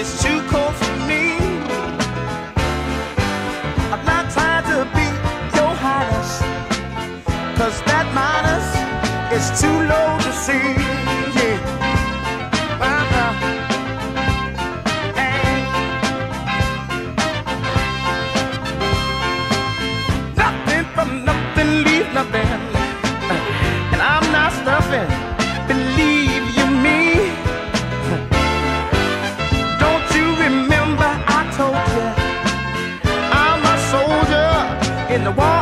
it's too cold for me. I'm not trying to be your highness, cause that minus is too low to see. in the wall.